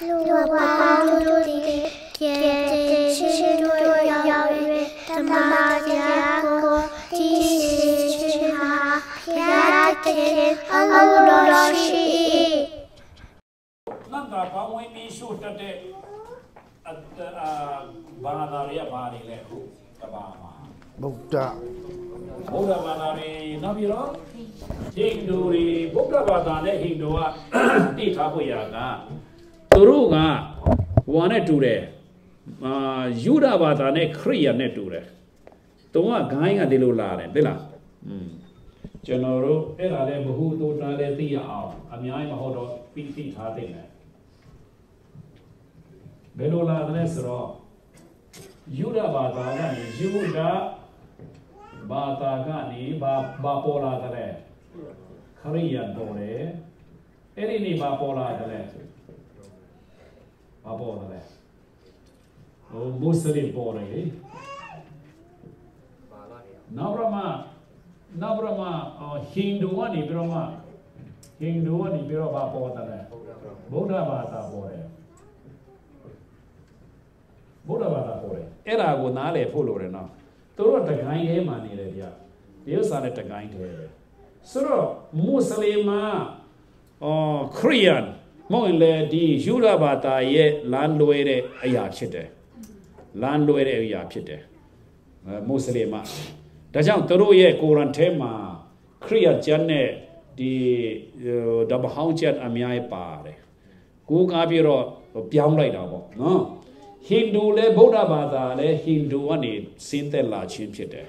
လူပါတို့ဒီကဲတဲ့ရှိတို့ရောက်၍တမန်တရားကိုဒီရှိဟာဖျားတဲ့အလိုတော်ရှိနန္တာဘာဝင်မီရှုတတ်တဲ့အတအာဘာသာရဘာတွေလဲခုတဘာမှာဗုဒ္ဓဘုရားဘာသာတွေနောက်ပြီးတော့ဟိန္ဒူတွေဘုရားဘာသာနဲ့ဟိန္ဒူကတည်ထားဖို့ရက သူတို့ကဟိုနဲ့တူတယ်အာယူဒဘာသာနဲ့ခရိယာနဲ့တူတယ်တုံးကဂိုင်းကဒီလိုလာတယ်သိလားอืมကျွန်တော်တို့အဲ့ဒါလည်းဘ ഹു တူတာလည်းသိရအောင်အများကြီးမဟုတ်တော့ပြီးသိထားသိတယ်ဘယ်လိုလာတယ်ဆိုတော့ယူဒဘာသာကနေယူဒဘာသာကနေဘာဘာပေါ်လာတယ်ခရိယာပေါ်တယ်အဲ့ဒီနေ့ဘာပေါ်လာတယ် ဘာပေါ်လာလဲဟိုမွတ်စလင်ပေါ်တယ်လေနောက်ရမနောက်ရမဟိန္ဒူကနေပြီးတော့မှဟိန္ဒူကနေပြီးတော့ဘာပေါ်တယ်ဗုဒ္ဓဘာသာပေါ်တယ်ဗုဒ္ဓဘာသာပေါ်တယ်အဲ့ဒါကိုနားလည်ဖို့လိုတယ်နော်သူတို့တကိုင်းထဲမှာနေတယ်ဗျဒီဥစ္စာနဲ့တကိုင်းထဲပဲဆိုတော့မွတ်စလင်မှာအော်ခရီးယန် မဟုတ်ရင်လေဒီယူရဘာသာရဲ့လမ်းလွဲတဲ့အရာဖြစ်တယ်လမ်းလွဲတဲ့အရာဖြစ်တယ်အဲမွတ်စလင်မှာဒါကြောင့်သူတို့ရဲ့ကိုရန်ထဲမှာခရီးယန်ကျမ်းနဲ့ဒီဒဘဟောင်းကျမ်းအများကြီးပါတယ်ကိုးကားပြီးတော့ပြောင်းလိုက်တာပေါ့နော်ဟိန္ဒူလည်းဗုဒ္ဓဘာသာလည်းဟိန္ဒူကနေဆင်းသက်လာခြင်းဖြစ်တယ်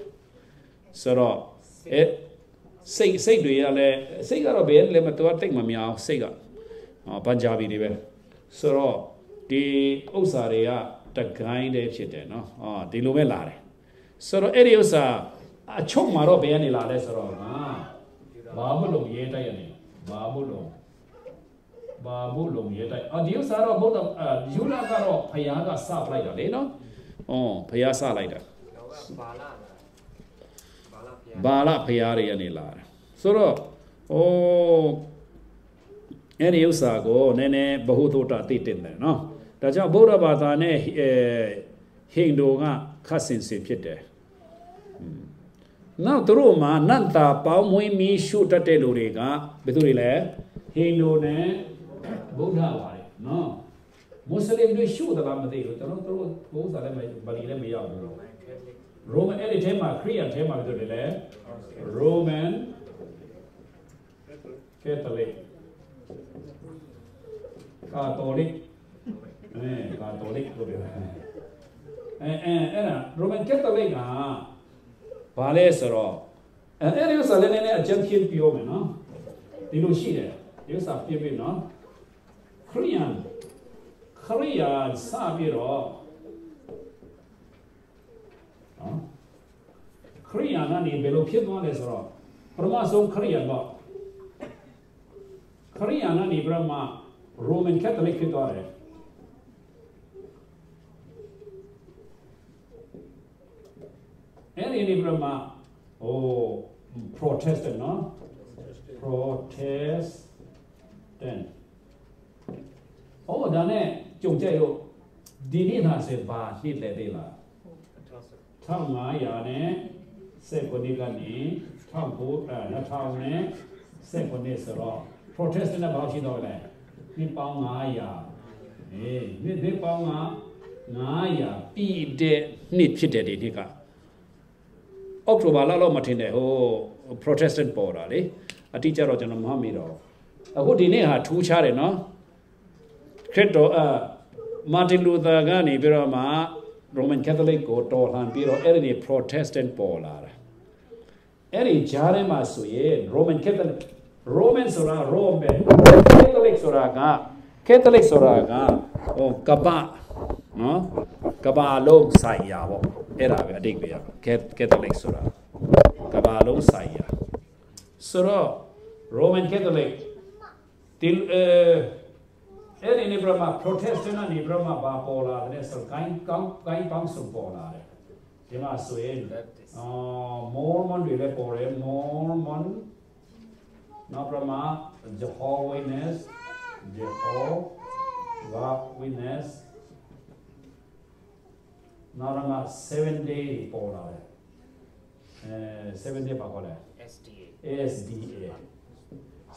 ဆိုတော့အဲစိတ်စိတ်တွေကလည်းစိတ်ကတော့ဘယ်လဲမတော်တိတ်မများစိတ်ကအော် ပန်ဂျာဘီတွေပဲဆိုတော့ဒီဥစ္စာတွေကတကိုင်းတည်းဖြစ်တယ်နော်အော်ဒီလိုပဲလာတယ်ဆိုတော့အဲ့ဒီဥစ္စာအချုပ်မှာတော့ဘယ်ကနေလာလဲဆိုတော့ဟာဘာမလို့ရေးတိုက်ရနေဘာမလို့ဘာမလို့ရေးတိုက်အော်ဒီဥစ္စာတော့ဘုဒ္ဓအာယူလာကတော့ဖယားကစပလိုက်တာလေနော်အော်ဖယားစလိုက်တာဘာလာဘာလာဖျားဘာလဖရားတွေကနေလာတယ်ဆိုတော့ဩ အဲ့ဒီဥစ္စာကိုနည်းနည်းဘ ഹു တုတသိတင်တယ်နော်ဒါကြောင့်ဗုဒ္ဓဘာသာနဲ့အဲဟိန္ဒူကခတ်ဆင်ဆင်ဖြစ်တယ်နောက်သူတို့မှာနတ်တာပေါင်းမွေးမီရှုတတ်တဲ့လူတွေကဘယ်သူတွေလဲဟိန္ဒူနဲ့ဗုဒ္ဓဘာတွေနော်မွတ်စလင်တွေရှုသလားမသိဘူးကျွန်တော်တို့ဘုရားလည်းမဗလီလည်းမရောက်ဘူး Roman အဲ့ဒီထဲမှာခရိယန်ထဲမှာပြောတယ်လေ Roman Catholic Catholic အဲ Catholic လို့ပြောတယ်အဲအဲအဲ့ဒါ Roman Catholic ကဘာလဲဆိုတော့အဲအဲ့ဒီဥစ္စာလည်းနည်းနည်းအကြံပြပြောမယ်နော်ဒီလိုရှိတယ်ဒီဥစ္စာပြပြနော်ခရိယန်ခရိယန်စပြီးတော့နော်ခရိယာနာနေဘယ်လိုဖြစ်သွားလဲဆိုတော့ပရမဆုံးခရိယာတော့ခရိယာနာနေပရမ ရိုမန်ကက်သလစ်ဖြစ်သွားတယ်အဲ့ဒီနေပရမဟို protestant နော် protestant ဟောဒါနဲ့ကြုံကြရုပ်ဒီနေ့သာစေပါနှစ်လေသေးလား1500နဲ့စက်ကိုဒီကနေ1900အဲ2000နဲ့စက်ကိုဒီဆိုတော့ protestant နဲ့ဘာလို့ရှိတော့လဲ နှစ်ပေါင်း900အေးနှစ်နှစ်ပေါင်း900ပြည်တဲ့နှစ်ဖြစ်တယ်ဒီနှစ်ကအောက်တိုဘာလလောက်မထင်တယ်ဟို protestant ပေါ်တာလေအတိအကျတော့ကျွန်တော်မမှတ်မိတော့အခုဒီနေ့ဟာထူးခြားတယ်နော်ခရစ်တော်အမာတင်လူသာကနေပြီးတော့မှ Roman Catholic ကိုတော်လှန်ပြီးတော့အဲ့ဒီ Protestant ပေါ်လာတာအဲ့ဒီဂျားထဲမှာဆိုရင် Roman Catholic Roman ဆိုတာ Roman Catholic ဆိုတာက Catholic ဆိုတာကဟိုကပ္ပနော်ကပ္ပလုံးဆိုင်ရာပေါ့အဲ့ဒါပဲအတိတ်ပဲရ Catholic ဆိုတာကပ္ပလုံးဆိုင်ရာဆိုတော့ Roman Catholic ဒီအဲအဲ့ဒီနေပြမ Protestant နေပြမဘာပေါ်လာတယ်ဆိုကိုင်းကောင်းကိုင်းပေါင်းစုံပေါ်လာတယ်ဒီမှာဆိုရင်အာ Mormon တွေလည်းပေါ်တယ် Mormon နောက်ပြမ Jehovah's Jehovah God witness နောက်တော့မှ7 day ပေါ်လာတယ်အဲ7 day ပါခေါ်တယ် SDA ASDA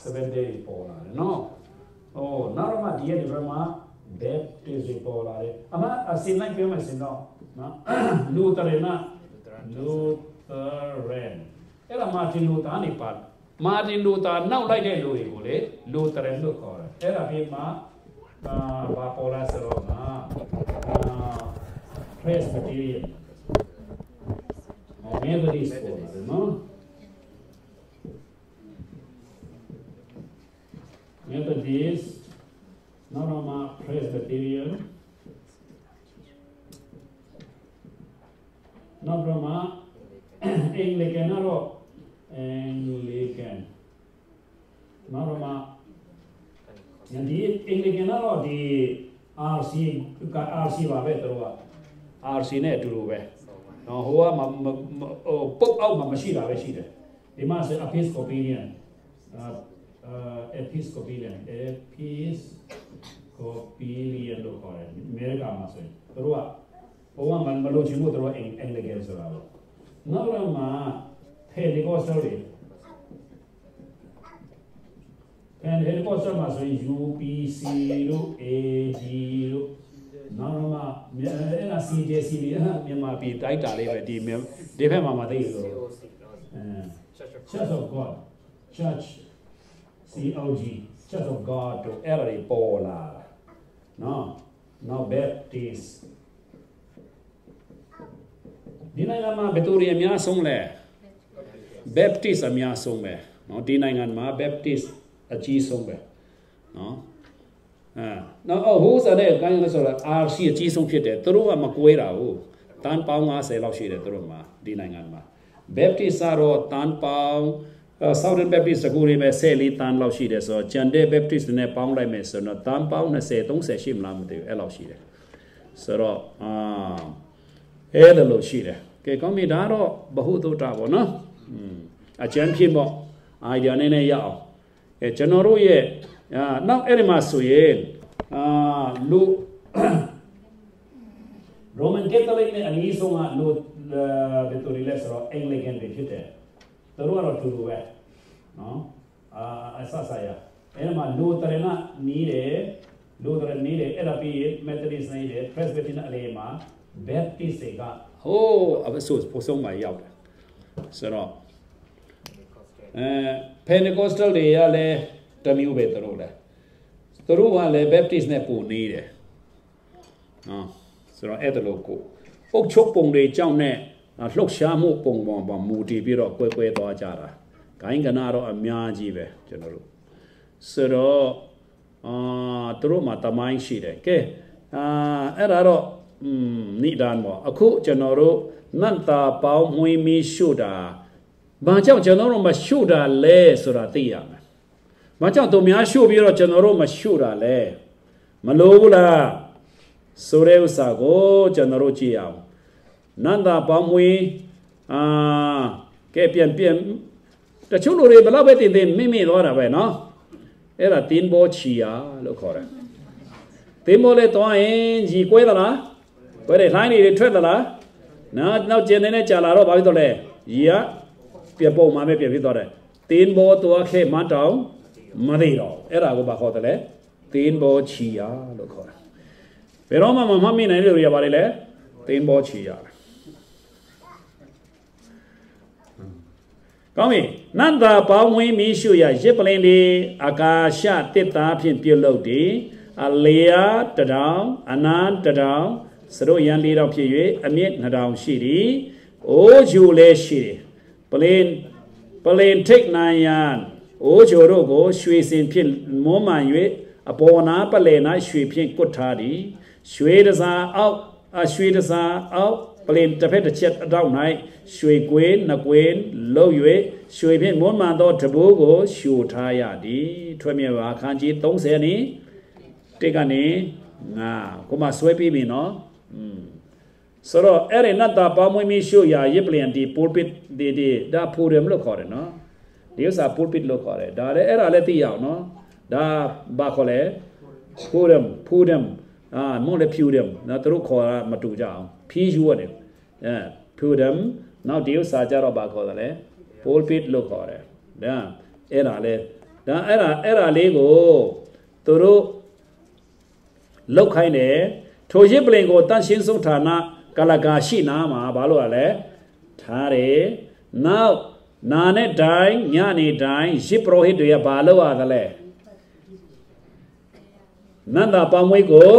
7 day ပေါ်လာတယ်နော်။အိုးနောက်တော့မှဒီရဲ့ဒီဘက်မှာ baptism ပေါ်လာတယ်။အမအစင်လိုက်ပြောမယ်စင်တော့နော် လူတရနာလူတရန်အဲ့ဒါမာတင်လူသားနေပါမာတင်လူသားနောက်လိုက်တဲ့လူတွေကိုလေလူတရန်လို့ခေါ်တယ်။အဲ့ဒါပြီးမှအာဘာပေါ်လာဆိုတော့မှာအာ Presbyterian ဟော Methodist ပေါ်လာတယ်နော် Methodist, Norma Presbyterian, Norma Anglican တော့ Anglican Norma ဒီ Anglican တော့ဒီ RC က RC ပါပဲသူတို့က RC နဲ့အတူတူပဲနော်ဟိုကမဟိုပုတ်အောက်မှာမရှိတာပဲရှိတယ်ဒီမှာဆို Episcopalian အာ uh, Episcopalian Episcopalian လို့ခေါ်တယ်အမေရိကန်မှာဆိုရင်သူတို့ကဘုံကမမလို့ချင်လို့သူတို့ကအင်အင်္ဂလိပ်ဆိုတာပေါ့နောက်တော့မှ Pentecostal တွေ Pentecostal မှာဆိုရင် UPC တို့ AG တို့နောက်တော့မှအဲ့ဒါ CJC တွေမြန်မာပြည်တိုက်တာလေးပဲဒီဒီဘက်မှာမသိဘူးလို့ COC နော်အဲ Church of Church of God Church COG Church of God တို့အဲ့ဒါတွေပေါ်လာတာနော်နောက် Baptist ဒီနိုင်ငံမှာဘယ်သူတွေအများဆုံးလဲ Baptist အများဆုံးပဲနော်ဒီနိုင်ငံမှာ Baptist အကြီးဆုံးပဲနော်အာနောက်အဟိုးစားတဲ့ကိုင်းလို့ဆိုတော့ RC အကြီးဆုံးဖြစ်တယ်သူတို့ကမကွေးတာဘူးတန်ပေါင်း90လောက်ရှိတယ်သူတို့မှာဒီနိုင်ငံမှာ Baptist ကတော့တန်ပေါင်း Southern Baptist ကိုရီပဲ14တန်လောက်ရှိတယ်ဆိုတော့ဂျန်တဲ့ Baptist နဲ့ပေါင်းလိုက်မယ်ဆိုတော့တန်ပေါင်း20 30ရှိမလားမသိဘူးအဲ့လောက်ရှိတယ်ဆိုတော့အာအဲ့ဒါလို့ရှိတယ်ကဲကောင်းပြီဒါတော့ဘဟုသုတ္တပေါ့နော်อืม အကျမ်းဖြစ်ပေါ့ idea နည်းနည်းရအောင်အဲကျွန်တော်တို့ရဲ့အာနောက်အဲ့ဒီမှာဆိုရင်အာလူ Roman Catholic နဲ့အနည်းဆုံးကလူဘယ်သူတွေလဲဆိုတော့ Anglican တွေဖြစ်တယ်သူတို့ကတော့တူတူပဲနော်အာအဆဆာရအဲ့မှာလူတရဏနီးတယ်လူတရနီးတယ်အဲ့ဒါပြီး Methodist နေတယ် Presbyterian အလေးမှာ Baptist တွေကဟိုးအပဆိုးပုံဆုံးမှာရောက်တယ်ဆိုတော့ Pentecostal အဲ Pentecostal တွေကလည်းတမျိုးပဲသူတို့လည်းသူတို့ကလည်း Baptist နဲ့ပိုနေတယ်နော်ဆိုတော့အဲ့ဒါလို့ကိုအုတ်ချုပ်ပုံတွေကြောင့်နဲ့လှုပ်ရှားမှုပုံပေါ်ပေါ်မူတည်ပြီးတော့ကွဲကွဲသွားကြတာဂိုင်းကနာတော့အများကြီးပဲကျွန်တော်တို့ဆိုတော့အာသူတို့မှာတမိုင်းရှိတယ်ကဲအာအဲ့ဒါတော့อืมနိဒန်ပေါ့အခုကျွန်တော်တို့နတ်တာပေါင်းမွေးမီရှုတာ ဘာကြောင့်ကျွန်တော်တို့မရှုတာလဲဆိုတာသိရမယ်။ဘာကြောင့်သူများရှုပြီးတော့ကျွန်တော်တို့မရှုတာလဲမလိုဘူးလားဆိုတဲ့ဥစ္စာကိုကျွန်တော်တို့ကြည့်အောင်နန္ဒာပေါင်းမွေအာကဲပြန်ပြန်တချို့လူတွေဘလောက်ပဲတင်တင်မိမိသွားတာပဲနော်အဲ့ဒါတင်ဘောချီယာလို့ခေါ်တယ်တင်ဘောလဲသွားရင်ကြီးကွဲသလားကွဲတယ်လှိုင်းတွေထွက်သလားနောက်နောက်ကျင်နေတဲ့ကြာလာတော့ဘာဖြစ်တော့လဲကြီးက ပြပုံမှပဲပြဖြစ်သွားတယ်တင်းဘောသွားခဲမတောင်မသိတော့အဲ့ဒါကိုဘာခေါ်တယ်လဲတင်းဘောချီယာလို့ခေါ်တယ်ဘယ်တော့မှမမှတ်မိနိုင်တဲ့လူတွေကဘာလဲလဲတင်းဘောချီယာကောင်းပြီနန္တာပေါင်းဝင်းမီရှုရရစ်ပလင်ဒီအာကာရှတစ်သားဖြင့်ပြုတ်လုတ်ဒီအလေယာတထောင်အနန္တထောင်စတို့ရန်လေးတော့ဖြစ်၍အမြင့်နှစ်ထောင်ရှိသည်အိုးဂျူလည်းရှိတယ် ပလင်ပလင်ထိတ်နိုင်ရန်အိုးဂျိုတို့ကိုရွှေစင်ဖြင့်မွမ်းမှန်၍အပေါ်နာပလင်၌ရွှေဖြင့်ကွတ်ထားသည်ရွှေတစားအောက်အရွှေတစားအောက်ပလင်တစ်ဖက်တစ်ချက်အတောက်၌ရွှေကွေးနှကွေးလှုပ်၍ရွှေဖြင့်မွမ်းမှန်သောတဘိုးကိုရှို့ထားရသည်ထွေမြေပါခန်းကြီး30နီတက်ကနေငါကိုမဆွဲပြီးပြီနော်อืม ဆိုတော့အဲ့ဒီနတ်တာပေါင်းမွေးမီရှို့ရရစ်ပလင်ဒီပိုပစ်ဒီဒီဒါဖိုရမ်လို့ခေါ်တယ်နော်ဒီဥစ္စာပိုပစ်လို့ခေါ်တယ်ဒါလည်းအဲ့ဒါလည်းသိရအောင်နော်ဒါဘာခေါ်လဲဖိုးတယ်ဖိုးတယ်အာမုန်းလည်းဖြူတယ်နော်သူတို့ခေါ်တာမတူကြအောင်ဖြီးယူရတယ်အဲဖြူတယ်နောက်ဒီဥစားကြတော့ဘာခေါ်တယ်လဲပိုလ်ပစ်လို့ခေါ်တယ်ဒါအဲ့ဒါလေဒါအဲ့ဒါအဲ့ဒါလေးကိုသူတို့လောက်ခိုင်းတယ်ထိုရစ်ပလင်ကိုတန့်ရှင်းဆုံးဌာန ကလကာရှိနာမှာဘာလို့ ਆ လဲထားတယ်နောက်နာနဲ့တိုင်းညနေတိုင်းရစ်ပရောဟိတ်တွေကဘာလို့ ਆ သလဲနန္တာပေါင်းဝိကို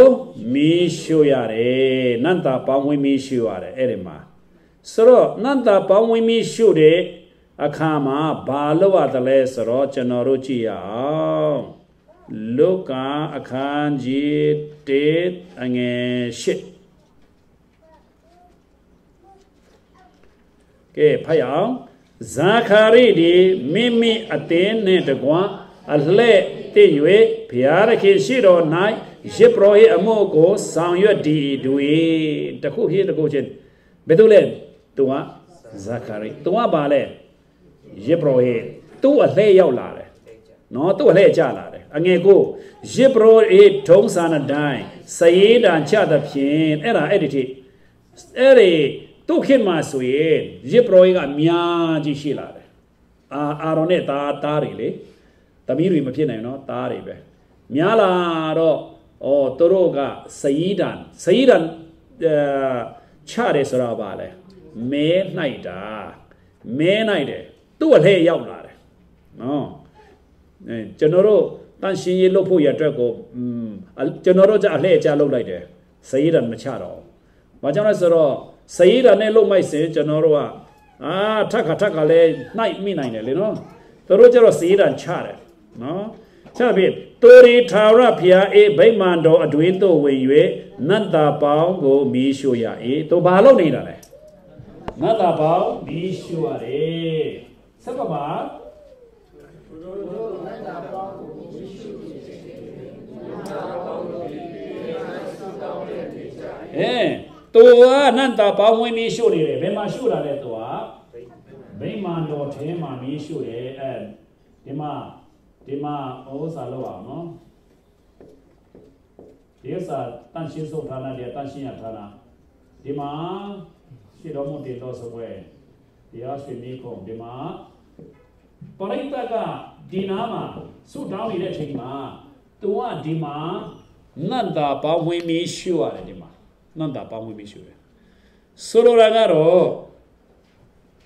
မီးရှို့ရတယ်နန္တာပေါင်းဝိမီးရှို့ရတယ်အဲ့ဒီမှာဆိုတော့နန္တာပေါင်းဝိမီးရှို့တဲ့အခါမှာဘာလို့ ਆ သလဲဆိုတော့ကျွန်တော်တို့ကြည့်ရအောင်လောကအခန်းကြီး1အငယ်8 ကဲဖတ်ရအောင်ဇာခာရိဒီမိမိအသင်းနဲ့တကွာအလှဲ့တည်၍ဘုရားသခင်ရှိတော်၌ယေပရောဟိအမှုကိုဆောင်ရွက်ဒီတွေတခုဖြစ်တခုချင်းဘယ်သူလဲသူကဇာခာရိသူကဘာလဲယေပရောဟိသူ့အလှဲ့ရောက်လာတယ်နော်သူ့အလှဲ့ကြလာတယ်အငယ်ကိုယေပရောဟိထုံးစာနတိုင်းစယေးတန်ချသဖြင့်အဲ့ဒါအဲ့ဒီထိအဲ့ဒီ သူ့ခင်မှာဆိုရင်ယေပရောဟိကအများကြီးရှိလာတယ်အာအာရုံနဲ့သားသားတွေလေသမီးတွေမဖြစ်နိုင်နော်သားတွေပဲများလာတော့ဩသူတို့ကစယီဒန်စယီဒန်ချတယ်ဆိုတော့ဗာလဲမဲနိုင်တာမဲနိုင်တယ်သူ့အလှည့်ရောက်လာတယ်နော်အဲကျွန်တော်တို့တန်ရှင်ရေးလုပ်ဖို့ရအတွက်ကိုอืมကျွန်တော်တို့じゃအလှည့်အကျလုပ်လိုက်တယ်စယီဒန်မချတော့ဘာကြောင့်လဲဆိုတော့ စယီဒန်နဲ့လုပ်မိုက်စင်ကျွန်တော်တို့ကအာထက်ခါထက်ခါလဲနှိုက်မိနိုင်တယ်လေနော်သူတို့ကျတော့စယီဒန်ချတယ်နော်ဆက်ပြီးတိုရီထာဝရဘုရားအေဗိမာန်တော်အတွင်းသို့ဝင်၍နတ်တာပေါင်းကိုမီးရှို့ရ၏သူဘာလုပ်နေတာလဲနတ်တာပေါင်းမီးရှို့ရတယ်ဆက်ကပါအဲ သူကနတ်တာပေါင်းဝင်မီးရှို့နေတယ်ဘယ်မှာရှို့တာလဲသူကဗိမာန်တော်ထဲမှာမီးရှို့တယ်အဲဒီမှာဒီမှာဥစ္စာလောက်အောင်နော်ဒီဥစ္စာတန်ရှင်းဆုံးဌာနတွေတန်ရှင်းရဌာနဒီမှာရှိတော်မူတေတော်ဆိုပွဲတရားရှင်မိခုံဒီမှာပရိသတ်ကဒီနာမှာဆုတောင်းနေတဲ့အချိန်မှာသူကဒီမှာနန္တာပေါင်းဝင်ပြီးရှုရတယ်ဒီမှာ နန္တာပေါင်းဝင်ပြီးရှုတယ်ဆိုလိုတာကတော့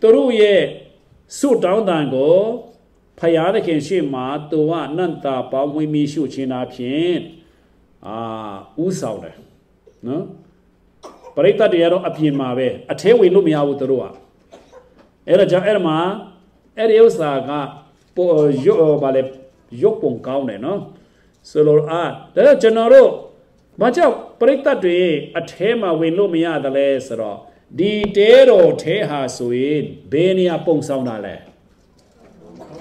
သူတို့ရဲ့ဆုတောင်းတန်ကိုဖယားသခင်ရှေ့မှာသူကနန္တာပေါင်းဝင်းမီရှုခြင်းအဖြစ်အာဥဆောင်တယ်နော်ပရိသတ်တွေကတော့အပြင်မှာပဲအထဲဝင်လို့မရဘူးသူတို့ကအဲ့ဒါကြောင့်အဲ့မှာအဲ့ဒီဥစ္စာကပေါ်ရောဘာလဲရုပ်ပုံကောင်းတယ်နော်ဆိုလိုအားဒါကျွန်တော်တို့ ဘာကြောင့်ပရိသတ်တွေအထဲမှာဝင်လို့မရတယ်လဲဆိုတော့ဒီတဲတော်ထဲဟာဆိုရင်ဘယ်နေရာပုံဆောင်တာလဲ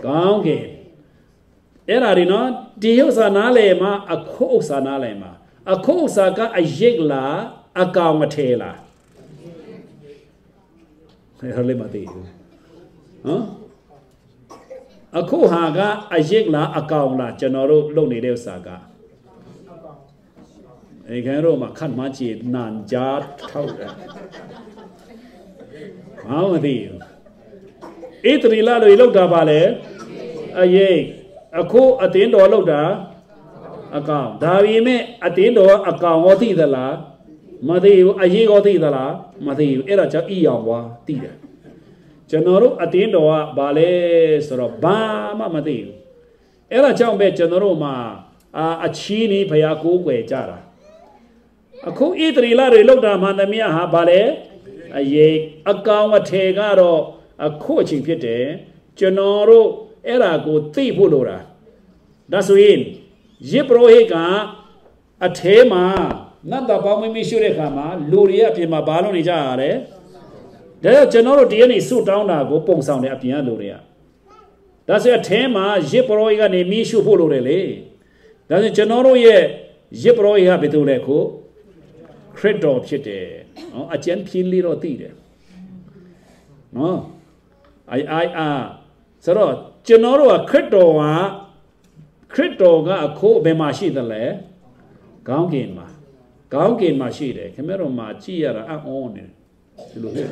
ကောင်းကင်အဲ့ဒါဒီနော်ဒီဥစ္စာနားလေမှာအခုဥစ္စာနားလေမှာအခုဥစ္စာကအရိတ်လားအကောင်မထဲလားဟဲ့လေမသိဘူးဟမ်အခုဟာကအရိတ်လားအကောင်လားကျွန်တော်တို့လုပ်နေတဲ့ဥစ္စာက အဲခင်တို့မှာခတ်မချီနန်ကြားထောက်တယ်ဘာမသိဘူးဣတရီလာလို့လောက်တာပါလေအရေးအခုအတင်းတော်လောက်တာအကောင်ဒါပေမဲ့အတင်းတော်အကောင်ရောသိသလားမသိဘူးအရေးရောသိသလားမသိဘူးအဲ့ဒါကြောင့်ဤအောင်ွားသိတယ်ကျွန်တော်တို့အတင်းတော်ကဘာလဲဆိုတော့ဘာမှမသိဘူးအဲ့ဒါကြောင့်ပဲကျွန်တော်တို့မှာအာအချီးနေဖရာကိုးကွယ်ကြတာ အခုဣသရီလတွေလောက်တာမှန်သမျှဟာဘာလဲအရေးအကောင်အထေကတော့အခုအချိန်ဖြစ်တယ်ကျွန်တော်တို့အဲ့ဒါကိုသိဖို့လိုတာဒါဆိုရင်ယေပရောဟိတ်ကအထဲမှာနတ်တော်ပေါင်းမမရှိတဲ့ခါမှာလူတွေအပြင်မှာဘာလို့နေကြရလဲဒါကြောင့်ကျွန်တော်တို့ဒီနေ့ဆုတောင်းတာကိုပုံဆောင်တယ်အပြင်ကလူတွေကဒါဆိုအထဲမှာယေပရောဟိတ်ကနေမိရှုဖို့လိုတယ်လေဒါဆိုကျွန်တော်တို့ရဲ့ယေပရောဟိတ်ကဘယ်သူလဲကိုခ ရစ်တော်ဖြစ်တယ်နော်အကျဉ်းဖြင်းလေးတော့သိတယ်နော်အိုင်အိုင်အာဆိုတော့ကျွန်တော်တို့ကခရစ်တော်ကခရစ်တော်ကအခုဘယ်မှာရှိသလဲခေါင်းကင်မှာခေါင်းကင်မှာရှိတယ်ခင်ဗျားတို့မှာကြည့်ရတာအံ့ဩနေဒီလိုလေ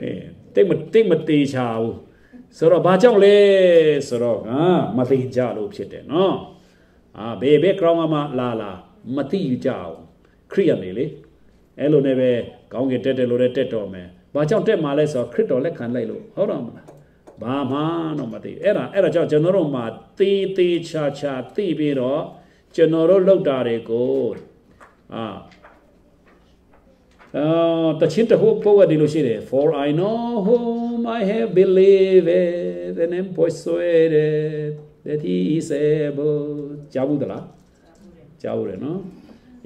အဲတိတ်မတိတ်မသေးချာဘူးဆိုတော့ဘာကြောင့်လဲဆိုတော့ဟာမသိကြလို့ဖြစ်တယ်နော်အာဘေဘေ ground မှာလာလာမသိကြအောင် ခရိယနေလေအဲ့လိုနဲ့ပဲခေါင်းကင်တက်တယ်လို့လည်းတက်တော်မယ်ဘာကြောင့်တက်မှာလဲဆိုတော့ခရစ်တော်လက်ခံလိုက်လို့ဟုတ်တော့မလားဘာမှတော့မသိဘူးအဲ့ဒါအဲ့ဒါကြောင့်ကျွန်တော်တို့မှာတေးသေးချာချာသိပြီးတော့ကျွန်တော်တို့လောက်တာတွေကိုအာအာတချင်းတခုပို့ရဒီလိုရှိတယ် for i know whom i have believed and am persuaded that he is able ကြားဘူးသလားကြားဘူးတယ်နော်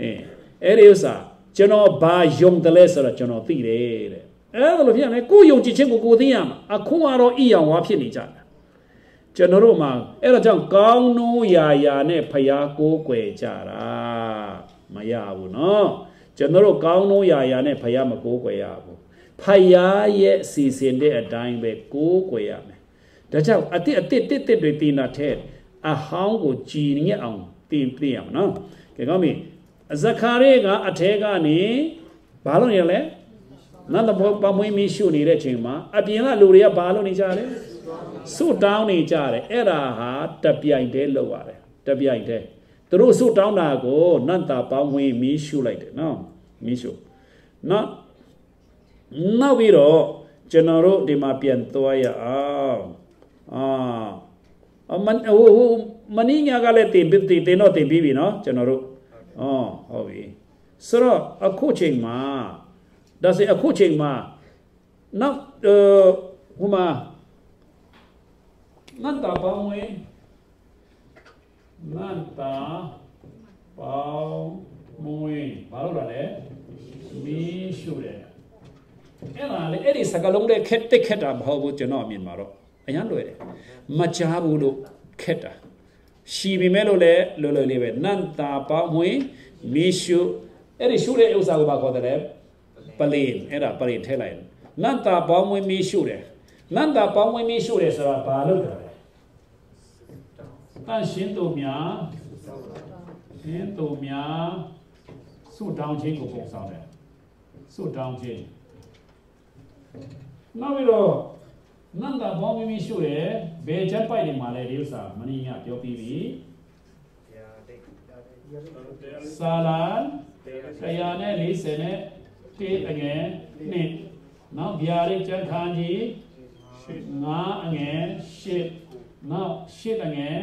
အဲ အဲ့ဒီဥစ္စာကျွန်တော်ဘာယုံတယ်လဲဆိုတော့ကျွန်တော်သိတယ်တဲ့အဲ့ဒါလိုဖြစ်ရတယ်ကိုယုံကြည်ခြင်းကိုကိုသိရမှာအခွန်ကတော့ဤအောင်ဝါဖြစ်နေကြတာကျွန်တော်တို့မှာအဲ့ဒါကြောင့်ကောင်းနိုးရာရာနဲ့ဖျားကိုးကွယ်ကြတာမရဘူးနော်ကျွန်တော်တို့ကောင်းနိုးရာရာနဲ့ဖျားမကိုးကွယ်ရဘူးဖျားရဲ့စီစဉ်တဲ့အတိုင်းပဲကိုးကွယ်ရမယ်ဒါကြောင့်အတိအတိတစ်တစ်တွေတင်တာထဲအဟောင်းကိုကြည်ညက်အောင်တင်ပြရမှာနော်ကဲကောင်းပြီ ဇခါရေကအထဲကနေဘာလို့ရလဲနတ်ဘပမွေးမီရှုနေတဲ့ချိန်မှာအပြင်ကလူတွေကဘာလုပ်နေကြလဲဆုတောင်းနေကြတယ်အဲ့ဒါဟာတပြိုင်တည်းလောက်ရတယ်တပြိုင်တည်းသူတို့ဆုတောင်းတာကိုနတ်တာပေါင်းဝင်မီရှုလိုက်တယ်နော်မီရှုနောက်နောက်ပြီးတော့ကျွန်တော်တို့ဒီမှာပြန်သွားရအောင်အာအမန်ဟိုမင်းညာကလည်းတင်ပြီးတင်တော့တင်ပြီးပြီနော်ကျွန်တော်တို့ ဩဟုတ်ပြီဆိုတော့အခုချိန်မှာဒါဆိုအခုချိန်မှာနောက်ဟိုမှာနတ်တာပေါင်းဝင်နတ်တာပေါင်းမဝင်ဘာလို့လဲမီးရှုတယ်အဲ့ဒါလေအဲ့ဒီစကလုံးလေးခက်တက်ခက်တာမဟုတ်ဘူးကျွန်တော်အမြင်မှာတော့အရန်လွယ်တယ်မကြားဘူးလို့ခက်တာ ရှီပြီမဲ့လို့လေလွယ်လွယ်လေးပဲနတ်တာပေါင်းဝင်မီးရှုအဲ့ဒီရှုတဲ့ဥစ္စာကိုဘာခေါ်တယ်ပလင်အဲ့ဒါပလင်ထဲလိုက်နတ်တာပေါင်းဝင်မီးရှုတယ်နတ်တာပေါင်းဝင်မီးရှုတယ်ဆိုတာဘာလို့လဲတန်ရှင်းသူများရှင်းသူများဆုတောင်းခြင်းကိုပုံဆောင်တယ်ဆုတောင်းခြင်းနောက်ပြီးတော့ နန္ဒဘောမီမီရှုတယ်ဘယ်ချက်ပိုက်နေမှာလဲဒီဥစ္စာမင်းညပြောပြီးပြီစာလန်တရားနဲ့40နဲ့တေးအငယ်နှစ်နောက်ဗျာရိတ်ချမ်းခန်းကြီးငါအငယ်ရှစ်နောက်ရှစ်အငယ်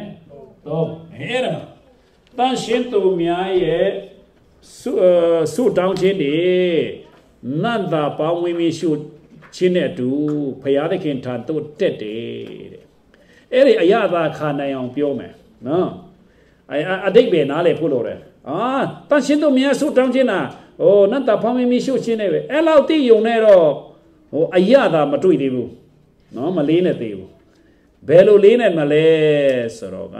သုံးအဲ့ဒါတန်ရှင်းသူများရဲ့ဆုဆုတောင်းခြင်းတွေနတ်သာပေါင်းဝင်ပြီးရှု ချင်းနဲ့အတူဖရာသခင်ထံသို့တက်တယ်တဲ့အဲ့ဒီအရသာခါနိုင်အောင်ပြောမယ်နော်အအတိတ်ပဲနားလေဖို့လို့တယ်အာတန်ရှင်းသူများဆုတောင်းခြင်းတာဟိုနတ်သာပေါင်းဝင်ပြီးရှုချင်းနဲ့ပဲအဲ့လောက်သိယုံနဲ့တော့ဟိုအရသာမတွေ့သေးဘူးနော်မလေးနဲ့သေးဘူးဘယ်လိုလေးနဲ့မလဲဆိုတော့က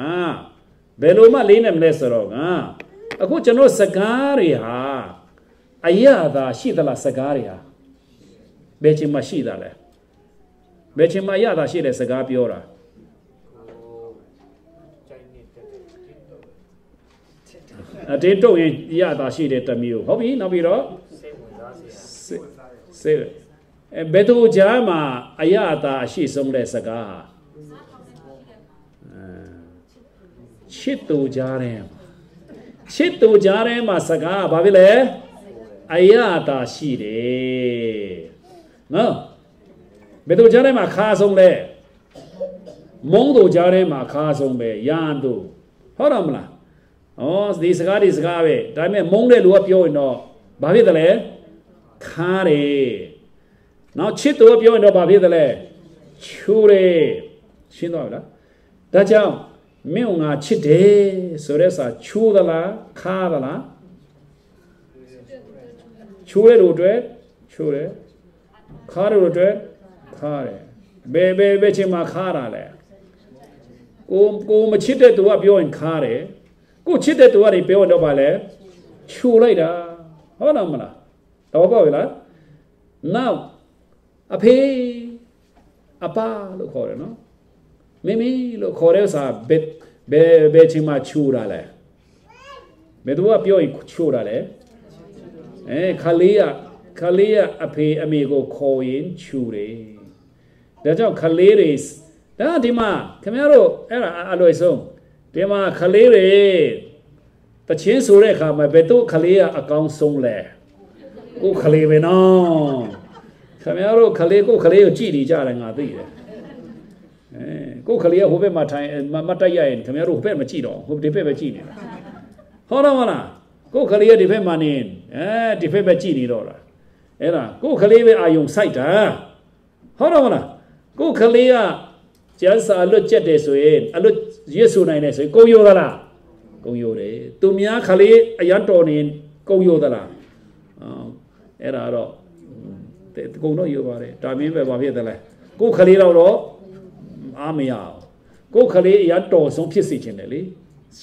ဘယ်လိုမှလေးနဲ့မလဲဆိုတော့ကအခုကျွန်တော်စကားတွေဟာအရသာရှိသလားစကားတွေဟာ ဘယ်ချိန်မှရှိတာလဲဘယ်ချိန်မှအရသာရှိတဲ့စကားပြောတာအတေးတော့ရင်ရတာရှိတဲ့တမျိုးဟုတ်ပြီနောက်ပြီးတော့စိတ်ဝင်စားစရာစိတ်အဲဘယ်သူကြားမှာအရသာအရှိဆုံးတဲ့စကားဟာချစ်သူကြားတယ်ချစ်သူကြားထဲမှာစကားဘာဖြစ်လဲအယတာရှိတယ် နော်ဘယ်သူကြားထဲမှာခါဆုံးလဲမုံသူကြားထဲမှာခါဆုံးပဲရန်သူဟုတ်တယ်မလားဩဒီစကားဒီစကားပဲဒါပေမဲ့မုံတဲ့လူကပြောရင်တော့ဘာဖြစ်တယ်လဲခါတယ်နောက်ချစ်သူကပြောရင်တော့ဘာဖြစ်တယ်လဲချူတယ်ရှင်းတော့လားဒါကြောင့်မင်းငါချစ်တယ်ဆိုတဲ့စာချိုးသလားခါသလားချိုးတဲ့လူတွေချိုးတယ် ခါတဲ့လူတွေခါတယ်ဘယ်ဘယ်ဘယ်ချိန်မှာခါတာလဲကိုကိုမချစ်တဲ့သူကပြောရင်ခါတယ်ကိုချစ်တဲ့သူကပြောရင်တော့ပါလဲချိုးလိုက်တာဟုတ်တယ်မလားတော့ပေါ့ပြီလားနောက်အဖေအပါလို့ခေါ်တယ်နော်မိမိလို့ခေါ်တဲ့ဥစ္စာဘယ်ဘယ်ဘယ်ချိန်မှချူတာလဲဘယ်သူကပြောရင်ချိုးတာလဲအဲခလေးက ခလေးကအဖေအမေကိုခေါ်ရင်ချူတယ်ဒါကြောင့်ခလေးတွေဒါဒီမှာခင်ဗျားတို့အဲ့ဒါအလွယ်ဆုံးဒီမှာခလေးတွေတချင်းဆိုတဲ့အခါမှာဘယ်သူခလေးကအကောင်းဆုံးလဲကိုခလေးပဲနော်ခင်ဗျားတို့ခလေးကိုခလေးကိုကြည်နေကြတယ်ငါသိတယ်အဲကိုခလေးကဟိုဘက်မှာထိုင်မတ်တက်ရရင်ခင်ဗျားတို့ဟိုဘက်မကြည့်တော့ဟိုဒီဘက်ပဲကြည့်နေတာဟုတ်တော့မလားကိုခလေးကဒီဘက်မှာနေအဲဒီဘက်ပဲကြည့်နေတော့လား အဲ့ဒါကိုခလေးပဲအာယုံစိုက်တာဟုတ်တော့မလားကိုခလေးကကျန်းစာအလွတ်ကျက်တယ်ဆိုရင်အလွတ်ရွတ်ဆိုနိုင်တယ်ဆိုရင်ကိုယိုသလားကိုယိုတယ်သူများခလေးအရန်တော်နေကိုယိုသလားအော်အဲ့ဒါတော့အကုန်တော့ယိုပါတယ်ဒါမင်းပဲဘာဖြစ်တယ်လဲကိုခလေးတော့တော့အားမရအောင်ကိုခလေးအရန်တော်ဆုံးဖြစ်စေခြင်းတယ်လေ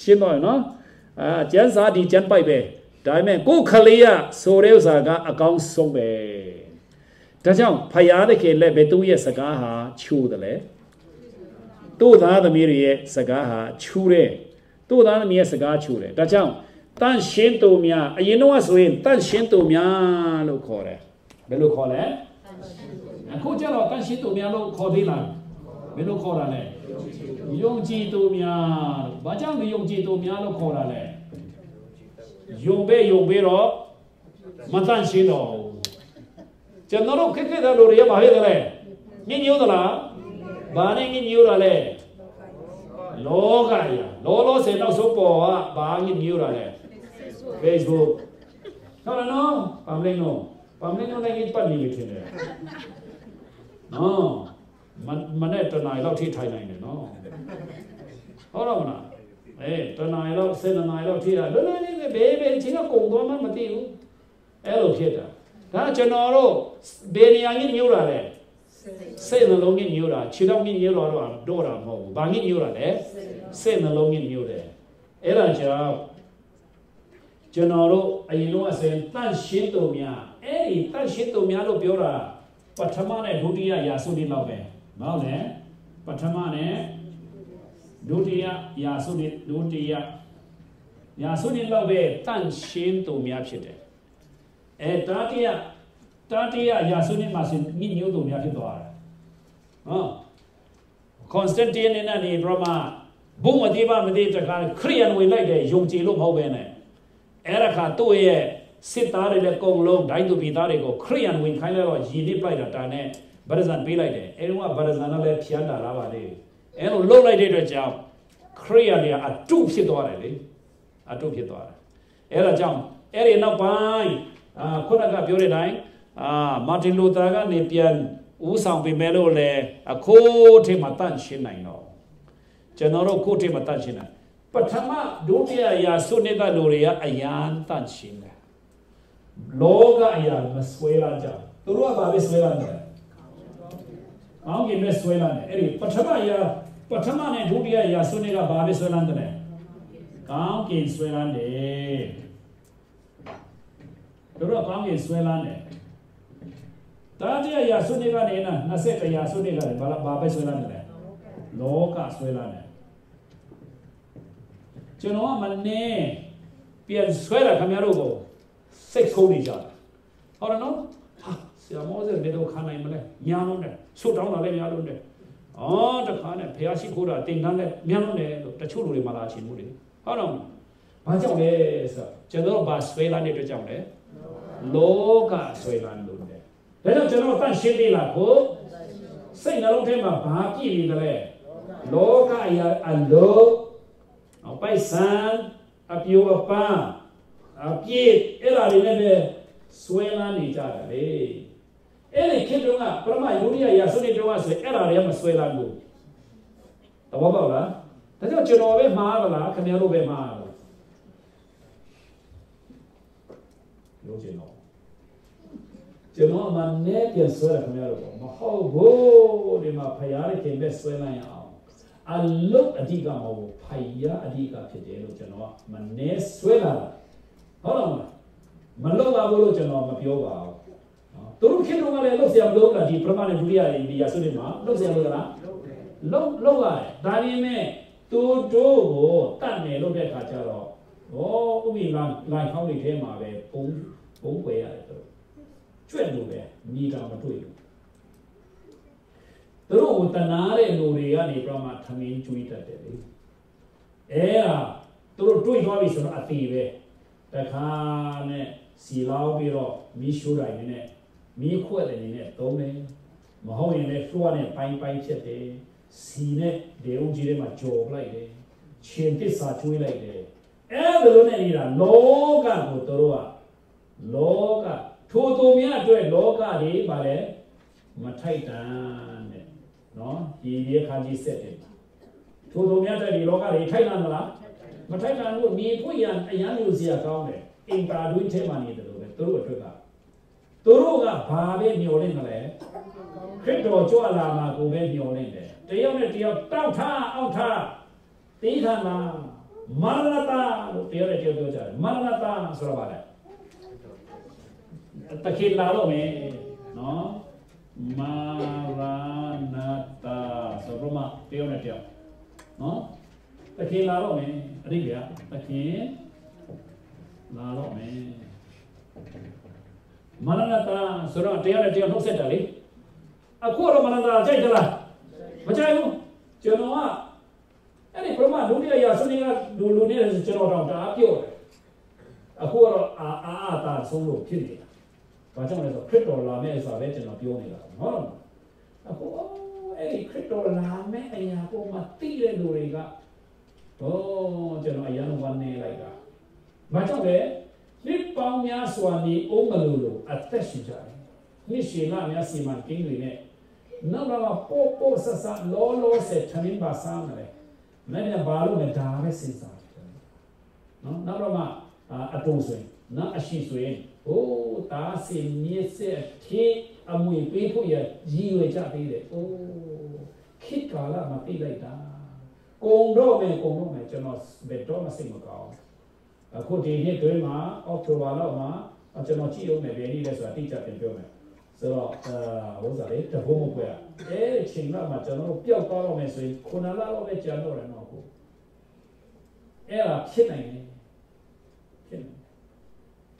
ရှင်းတော့ရနော်အာကျန်းစာဒီကျန်းပိုက်ပဲ ဒါပေမဲ့ကိုခလေးကဆိုတဲ့ဥစ္စာကအကောင်းဆုံးပဲဒါကြောင့်ဖယားတခင်လည်းပဲသူ့ရဲ့စကားဟာချိုးတယ်လေတို့သားသမီးတွေရဲ့စကားဟာချူတယ်တို့သားသမီးရဲ့စကားချူတယ်ဒါကြောင့်တန့်ရှင်းသူများအရင်တော့ဆိုရင်တန့်ရှင်းသူများလို့ခေါ်တယ်ဘယ်လိုခေါ်လဲအခုကျတော့တန့်ရှင်းသူများလို့ခေါ်သေးလားဘယ်လိုခေါ်တာလဲယုံကြည်သူများလို့ဘာကြောင့်ယုံကြည်သူများလို့ခေါ်တာလဲ ယုံပဲယုံပဲတော့မတန့်ရှင်းတော့ကျွန်တော်တို့ခက်ခဲတဲ့လူတွေကဘာဖြစ်တယ်လဲညညိုးသလားဘာနဲ့ညညိုးတာလဲလောကရလောလောဆယ်နောက်ဆုံးပေါ်ကဘာညညိုးတာလဲ Facebook ဟုတ်လားနော်ပမ်လင်းနော်ပမ်လင်းနော်လည်းပတ်နေပြီထင်တယ်နော်မမနဲ့တနားလောက်ထိထိုင်နိုင်တယ်နော်ဟုတ်တော့မလား အေးတနားလောက်ဆယ်နားလောက်ထိရလွယ်လွယ်လေးပဲဘေးဘေးချင်းတော့ကုန်သွားမှမသိဘူးအဲ့လိုဖြစ်တာဒါကျွန်တော်တို့ဘယ်နေရာကြီးညိုးတာလဲစိတ်နှလုံးကြီးညိုးတာခြေထောက်ကြီးညိုးတော့တော့တာမဟုတ်ဘူးဘာကြီးညိုးတာလဲစိတ်နှလုံးကြီးညိုးတယ်အဲ့ဒါကြောင့်ကျွန်တော်တို့အရင်တော့ဆိုရင်တန့်ရှင်းသူများအဲ့ဒီတန့်ရှင်းသူများလို့ပြောတာပထမနဲ့ဒုတိယရာစုတိလောက်ပဲမဟုတ်လဲပထမနဲ့ ဒုတိယရာစုတိဒုတိယရာစုတိလောက်ပဲတန့်ရှင်းသူများဖြစ်တယ်အဲတတိယတတိယရာစုတိမှာဆိုညညို့သူများဖြစ်သွားတာဟော Constantine နဲ့နေဘရမဘုံအသေးပါမသေးတခါခရိယန်ဝင်လိုက်တယ်ယုံကြည်လို့မဟုတ်ပဲနဲ့အဲ့ဒါခါသူ့ရဲ့စစ်သားတွေလည်းအကုန်လုံးဒိုင်းသူပြည်သားတွေကိုခရိယန်ဝင်ခိုင်းလိုက်တော့ရည်နစ်ပလိုက်တာတာနဲ့ဗရဇန်ပေးလိုက်တယ်အဲ့တော့ဗရဇန်ကလည်းဖြန်းတာလားပါလေ အဲ့လိုလှုပ်လိုက်တဲ့အတွက်ကြောင့်ခရိယန်တွေကအတုဖြစ်သွားတယ်လေအတုဖြစ်သွားတယ်အဲ့ဒါကြောင့်အဲ့ဒီနောက်ပိုင်းအာခုနကပြောတဲ့အတိုင်းအာမာတင်လူသာကနေပြန်ဦးဆောင်ပေးမယ်လို့လေအခုထိမှတန့်ရှင်းနိုင်တော့ကျွန်တော်တို့ခုထိမှတန့်ရှင်းနိုင်ပထမဒုတိယရာစုနေတဲ့လူတွေကအယံတန့်ရှင်းတယ်လောကအရာမဆွဲလာကြသူတို့ကဘာပဲဆွဲလာတယ် အောင်းကြီးပဲဆွဲလာတယ်အဲ့ဒီပထမရာပထမနဲ့ဒုတိယရာစုနေကဘာပဲဆွဲလာတယ်ကောင်းကင်ဆွဲလာတယ်တို့တော့ကောင်းကင်ဆွဲလာတယ်တာတရားရာစုနေကနေနာ20ရာစုနေကလည်းဘာဘာပဲဆွဲလာတယ်လောကဆွဲလာတယ်ကျွန်တော်ကမနေပြန်ဆွဲတာခင်ဗျားတို့ကိုစိတ်ဆိုးနေကြတာဟုတ်တယ်နော်ဟာ ဆရာမောဇယ်ဘယ်တော့ခံနိုင်မလဲညာလုံးတယ်ဆုတ်တောင်းတာလည်းညာလုံးတယ်အော်တခါနဲ့ဖះရှိခိုးတာတင်တန်းနဲ့ညာလုံးတယ်လို့တချို့လူတွေမလာချင်ဘူးလေဟုတ်တော့ဘာကြောင့်လဲဆိုတော့ကျွန်တော်ဘာဆွဲလာနေတဲ့ကြောင့်လဲလောကဆွဲလာလို့တယ်ဒါကြောင့်ကျွန်တော်တန့်ရှင်းသေးလားကိုစိတ်နှလုံးထဲမှာဘာပြည့်နေတယ်လဲလောကအရာအလောအပိုက်ဆန်အပြိုအပန်းအပြည့်အဲ့ဒါတွေနဲ့ပဲဆွဲလာနေကြတာလေ အဲ့ဒီခေတ်တုန်းကပရမယုဒိယရာစုနေတုန်းကဆိုအဲ့ဒါတွေကမဆွဲလာဘူးသဘောပေါက်လားဒါကြောင့်ကျွန်တော်ပဲမှားပါလားခင်ဗျားတို့ပဲမှားလားလို့ကျွန်တော်ကျွန်တော်မှနဲ့ပြန်ဆွဲရခင်ဗျားတို့မဟုတ်ဘူးဒီမှာဖရာရဲ့ခင်ပဲဆွဲလိုက်ရအောင်အလုတ်အဓိကမဟုတ်ဘူးဖယားအဓိကဖြစ်တယ်လို့ကျွန်တော်ကမနေဆွဲလာတာဟုတ်လားမလုတ်ပါဘူးလို့ကျွန်တော်မပြောပါဘူး သူတို့ခင်တော့လည်းလုတ်ဆရာမလို့လားဒီပရမနဲ့ဒုတိယဒီရာစုနေမှာလုတ်ဆရာလို့လားလုတ်လုတ်ရတယ်ဒါပေမဲ့သူတို့ကိုတတ်တယ်လို့တဲ့ခါကျတော့ဩဥပ္ပိလလိုင်ခေါင်းတွေထဲမှာပဲပုံပုံွယ်ရတယ်သူကျွတ်လို့ပဲမိတာမတွေ့ဘူးသူတို့ကိုတနာတဲ့လူတွေကနေပြမထမင်းကျွေးတတ်တယ်လေအဲ့ဒါသူတို့တွေးသွားပြီဆိုတော့အသေးပဲတခါနဲ့စီလောက်ပြီးတော့မီးရှိုးတိုင်းနဲ့ မီးခွက်တယ်နေနဲ့သုံးတယ်မဟုတ်ရင်လည်းလွှတ်နဲ့ပိုင်းပိုင်းဖြစ်တယ်စီနဲ့ဒေုံကြီးထဲမှာကြော်လိုက်တယ်ချင်းတစ္ဆာကျွေးလိုက်တယ်အဲ့ဒါလိုနဲ့နေတာလောကကိုသူတို့ကလောကထိုသူများအတွက်လောကတွေပါလေမထိုက်တန်တဲ့နော်ဒီရေခါကြီးဆက်တယ်ထိုသူများအတွက်ဒီလောကတွေထိုက်တန်မလားမထိုက်တန်လို့နေဖို့ရအရန်လို့စရာကောင်းတယ်အင်တာတွင်းထဲမှာနေတယ်လို့ပဲသူတို့အတွက်က သူတို့ကဘာပဲမျောလင့်မလဲခရစ်တော်ကြွလာမှာကိုပဲမျောလင့်တယ်တယောက်နဲ့တယောက်တောက်ထားအောက်ထားတေးခါမှာမရဏတာလို့တယောက်နဲ့တယောက်ပြောကြတယ်မရဏတာဆိုတော့ဗါလဲတခေလာတော့မယ်နော်မာရဏတာဆိုတော့မှတယောက်နဲ့တယောက်နော်တခေလာတော့မယ်အရိယာတခေလာတော့မယ် မရဏတာဆိုတော့တရားနဲ့တရားနှုတ်ဆက်တာလေအခုတော့မရဏတာကြိုက်ကြလားမကြိုက်ဘူးကျွန်တော်ကအဲ့ဒီပရမလူတွေရဆွနေကလူလူနေကျွန်တော်တော့ဒါပြောတယ်အခုတော့အာအာအာတာဆုံးလို့ဖြစ်နေတာဘာကြောင့်လဲဆိုခရစ်တော်လာမဲ့ဆိုတာပဲကျွန်တော်ပြောနေတာဟုတ်လားအခုအဲ့ဒီခရစ်တော်လာမဲ့အရာပေါ်မှာသိတဲ့လူတွေကဟောကျွန်တော်အရန်ဝမ်းနေလိုက်တာဘာကြောင့်လဲ နှစ်ပေါင်းများစွာနေအောင်မလို့လို့အသက်ရှင်ကြတယ်နှစ်ရှင်လာများစီမံကိန်းတွေနဲ့နောက်တော့ပို့ပို့ဆဆလောလောဆယ်ထမင်းပါစားမယ်လည်းလည်းဘာလို့လဲဒါပဲစဉ်းစားတယ်နော်နောက်တော့မှအတုံးဆိုရင်နော်အရှိဆိုရင်ဟိုးတားစင်မြစ်ဆက်ထေးအမွေပေးဖို့ရရည်ရွယ်ကြသေးတယ်အိုးခိကာလာမသိလိုက်တာကုံတော့မယ်ကုံတော့မယ်ကျွန်တော်ဘယ်တော့မှစိတ်မကောင်း အခုဒီနှစ်တွင်းမှာအောက်တိုဘာလောက်မှာကျွန်တော်ကြည့်လို့မယ်ဘယ်နည်းလဲဆိုတာတိကျပြန်ပြောမယ်ဆိုတော့အာဟိုစားလေတဘုံမကွဲအဲ့ဒီချိန်မှာကျွန်တော်ပျောက်သွားတော့မယ်ဆိုရင်ခုနလာတော့ပဲကြာတော့တယ်နော်အခုအဲ့ဒါဖြစ်နိုင်တယ်ဖြစ်နိုင်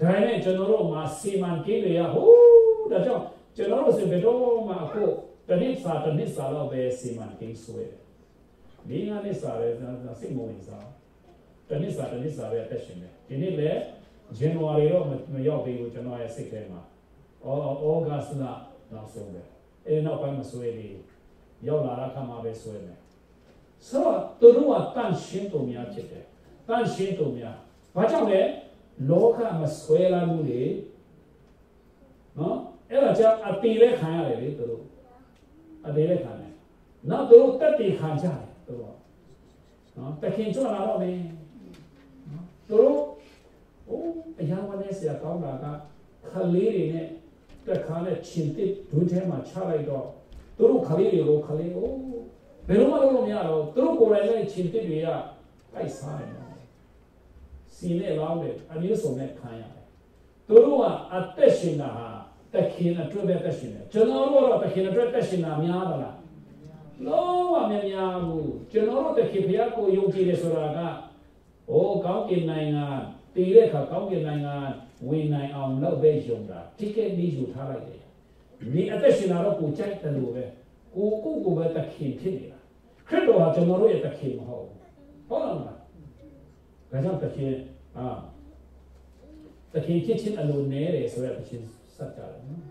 ဒါနဲ့ကျွန်တော်တို့မှာစီမံကိန်းတွေကဟိုးဒါကြောင့်ကျွန်တော်တို့ဆိုဘယ်တော့မှအခုတနစ်စာတနစ်စာတော့ပဲစီမံကိန်းဆွဲတယ်ဒီငါနဲ့စာရဲစိတ်မဝင်စား တနစ်စာတနစ်စာပဲအသက်ရှင်တယ်ဒီနေ့လည်း January တော့မရောက်သေးဘူးကျွန်တော်ရဲ့စိတ်ထဲမှာအော် August ကနောက်ဆုံးပဲအဲနောက်ပိုင်းမဆွဲသေးရောက်လာတဲ့အခါမှာပဲဆွဲမယ်ဆိုတော့သူတို့ကတန့်ရှင်းတုံများဖြစ်တယ်တန့်ရှင်းတုံများဘာကြောင့်လဲလောကမဆွဲလာမှုလေနော်အဲ့ဒါကြောင့်အတီလဲခံရတယ်လေသူတို့အတီလဲခံတယ်နောက်သူတို့တက်တီခံကြတယ်သူတို့နော်တခင်ကျွလာတော့မယ်နော် သူတို့ဟိုအရာဝနဲ့ဆရာကောင်းတာကခလေးတွေနဲ့တက်ခါနဲ့ချင်းတစ်ဒွန်းထဲမှာချလိုက်တော့သူတို့ခလေးတွေကိုခလေးဟိုဘယ်လိုမှလုပ်လို့မရတော့သူတို့ကိုယ်တိုင်လည်းချင်းတစ်တွေကတိုက်စားတယ်စီနဲ့လောင်းတယ်အမျိုးစုံနဲ့ခံရတယ်သူတို့ကအသက်ရှင်တာဟာတခင်အတွက်ပဲသက်ရှင်တယ်ကျွန်တော်တို့ကတော့တခင်အတွက်သက်ရှင်တာများပါလားလုံးဝမများဘူးကျွန်တော်တို့တခင်ဘုရားကိုယုံကြည်တယ်ဆိုတာက ဟိုကောင်းကင်နိုင်ငံတည်တဲ့အခါကောင်းကင်နိုင်ငံဝင်နိုင်အောင်လုပ်ပဲယုံတာတိကက်လေးယူထားလိုက်တယ်ဒီအသက်ရှင်တာတော့ကိုကြိုက်တယ်လို့ပဲကိုကိုကိုပဲတခင်ဖြစ်နေတာခရစ်တော်ဟာကျွန်တော်တို့ရဲ့တခင်မဟုတ်ဘူးဟုတ်လားမလားဒါကြောင့်တခင်အာတခင်ဖြစ်ချင်းအလိုနဲတယ်ဆိုရတခင်စက်ကြတယ်နော်